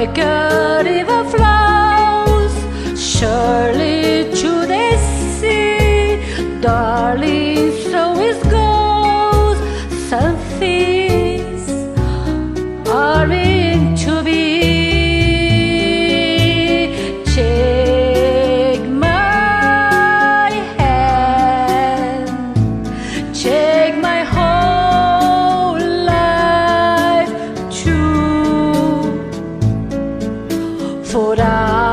like a fora